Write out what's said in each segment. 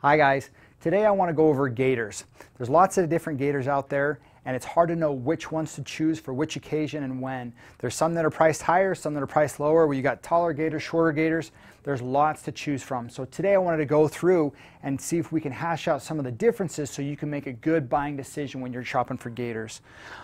Hi guys, today I want to go over gaiters. There's lots of different gaiters out there and it's hard to know which ones to choose for which occasion and when. There's some that are priced higher, some that are priced lower, where you got taller gaiters, shorter gaiters. There's lots to choose from. So today I wanted to go through and see if we can hash out some of the differences so you can make a good buying decision when you're shopping for gaiters.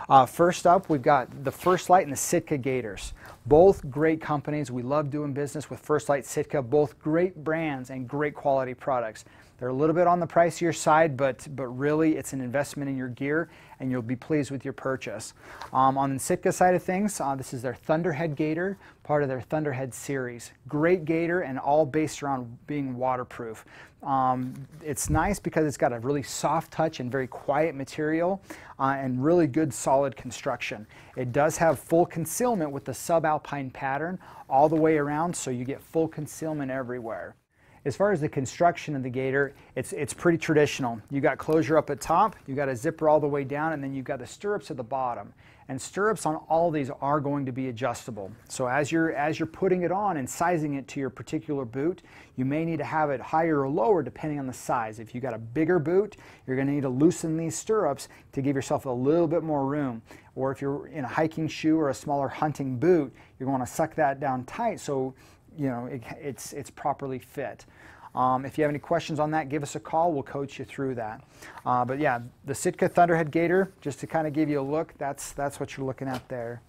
Uh, first up, we've got the First Lite and the Sitka Gaiters. Both great companies. We love doing business with First Lite, Sitka, both great brands and great quality products. They're a little bit on the pricier side, but, but really it's an investment in your gear and you'll be pleased with your purchase. Um, on the Sitka side of things, uh, this is their Thunderhead Gaiter, part of their Thunderhead series. Great gaiter and all based around being waterproof. Um, it's nice because it's got a really soft touch and very quiet material uh, and really good solid construction. It does have full concealment with the subalpine pattern all the way around so you get full concealment everywhere. As far as the construction of the gaiter, it's, it's pretty traditional. You got closure up at top, you got a zipper all the way down, and then you've got the stirrups at the bottom. And stirrups on all these are going to be adjustable. So as you're, as you're putting it on and sizing it to your particular boot, you may need to have it higher or lower depending on the size. If you got a bigger boot, you're going to need to loosen these stirrups to give yourself a little bit more room. Or if you're in a hiking shoe or a smaller hunting boot, you're going to suck that down tight so you know, it, it's, it's properly fit. Um, if you have any questions on that, give us a call. We'll coach you through that. Uh, but yeah, the Sitka Thunderhead Gaiter, just to kind of give you a look, that's, that's what you're looking at there.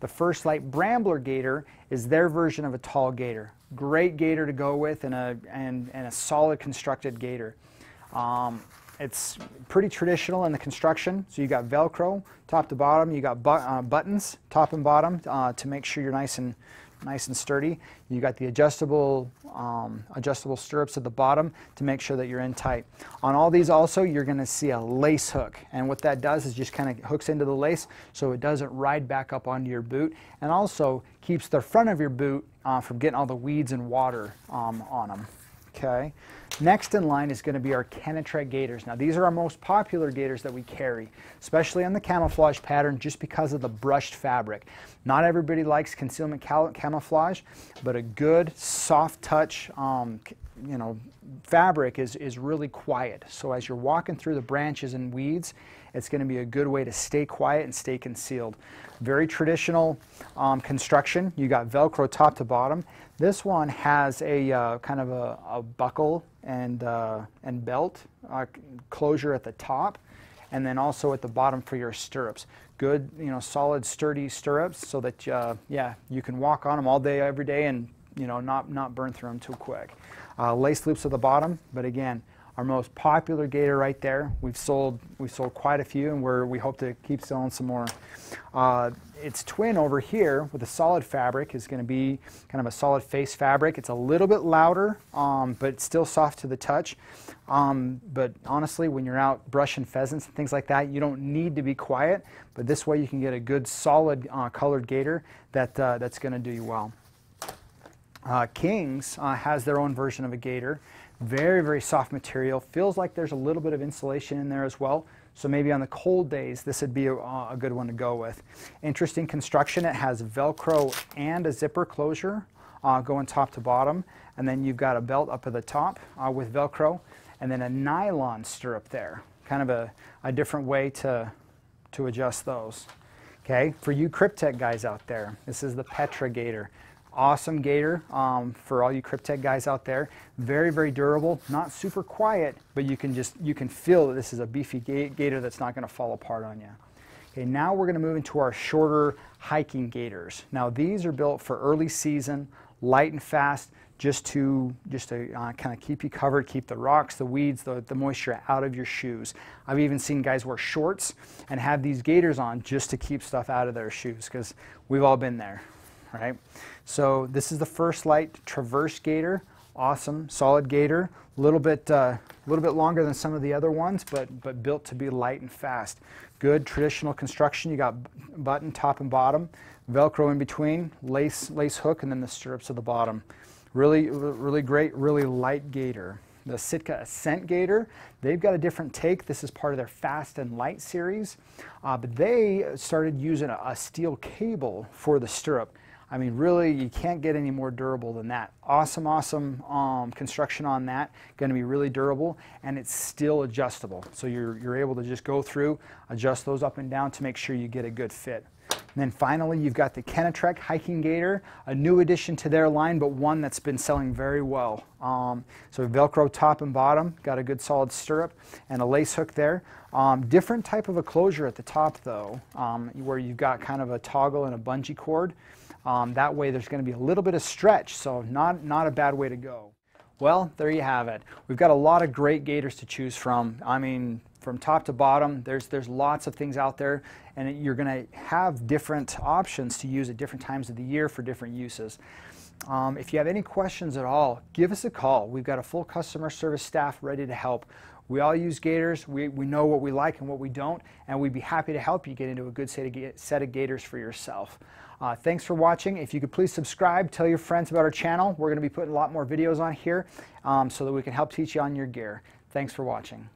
The First Lite Brambler Gaiter is their version of a tall gaiter. Great gaiter to go with and a, and, and a solid constructed gaiter. Um, it's pretty traditional in the construction. So you got Velcro top to bottom. You got bu uh, buttons top and bottom uh, to make sure you're nice and nice and sturdy. You got the adjustable um, adjustable stirrups at the bottom to make sure that you're in tight. On all these also, you're going to see a lace hook. And what that does is just kind of hooks into the lace so it doesn't ride back up onto your boot and also keeps the front of your boot uh, from getting all the weeds and water um, on them. Okay. Next in line is going to be our Kenetrek gaiters. Now these are our most popular gaiters that we carry, especially on the camouflage pattern just because of the brushed fabric. Not everybody likes concealment camouflage, but a good soft touch um, you know, fabric is, is really quiet. So as you're walking through the branches and weeds, it's going to be a good way to stay quiet and stay concealed. Very traditional um, construction. You got Velcro top to bottom. This one has a uh, kind of a, a buckle and, uh, and belt uh, closure at the top and then also at the bottom for your stirrups. Good, you know, solid, sturdy stirrups so that, uh, yeah, you can walk on them all day, every day and, you know, not, not burn through them too quick. Uh, lace loops at the bottom, but again, our most popular gaiter right there. We've sold we've sold quite a few, and we're, we hope to keep selling some more. Uh, its twin over here with a solid fabric is going to be kind of a solid face fabric. It's a little bit louder, um, but still soft to the touch. Um, but honestly, when you're out brushing pheasants and things like that, you don't need to be quiet. But this way, you can get a good solid uh, colored gaiter that uh, that's going to do you well. Uh, Kings uh, has their own version of a gaiter. Very, very soft material. Feels like there's a little bit of insulation in there as well. So maybe on the cold days, this would be a, a good one to go with. Interesting construction. It has Velcro and a zipper closure uh, going top to bottom. And then you've got a belt up at the top uh, with Velcro. And then a nylon stirrup there. Kind of a, a different way to, to adjust those. Okay, for you Kryptek guys out there, this is the Petra Gaiter awesome gaiter um, for all you Kryptek guys out there. Very, very durable, not super quiet, but you can just, you can feel that this is a beefy gaiter that's not gonna fall apart on you. Okay, now we're gonna move into our shorter hiking gaiters. Now these are built for early season, light and fast, just to just to uh, kind of keep you covered, keep the rocks, the weeds, the, the moisture out of your shoes. I've even seen guys wear shorts and have these gaiters on just to keep stuff out of their shoes because we've all been there, right? So this is the First Lite Traverse Gaiter. Awesome, solid gaiter. A little bit, uh, little bit longer than some of the other ones, but, but built to be light and fast. Good traditional construction. You got button top and bottom, Velcro in between, lace, lace hook, and then the stirrups at the bottom. Really, really great, really light gaiter. The Sitka Ascent Gaiter, they've got a different take. This is part of their Fast and Light series, uh, but they started using a, a steel cable for the stirrup. I mean, really, you can't get any more durable than that. Awesome, awesome um, construction on that. Going to be really durable, and it's still adjustable. So you're, you're able to just go through, adjust those up and down to make sure you get a good fit. And then finally, you've got the Kenetrek Hiking Gaiter, a new addition to their line, but one that's been selling very well. Um, so Velcro top and bottom, got a good solid stirrup and a lace hook there. Um, different type of a closure at the top though, um, where you've got kind of a toggle and a bungee cord. Um, that way there's going to be a little bit of stretch, so not, not a bad way to go. Well, there you have it. We've got a lot of great gaiters to choose from. I mean, from top to bottom, there's, there's lots of things out there, and you're going to have different options to use at different times of the year for different uses. Um, if you have any questions at all, give us a call. We've got a full customer service staff ready to help. We all use gaiters. We, we know what we like and what we don't, and we'd be happy to help you get into a good set of, set of gaiters for yourself. Uh, thanks for watching. If you could please subscribe, tell your friends about our channel. We're going to be putting a lot more videos on here um, so that we can help teach you on your gear. Thanks for watching.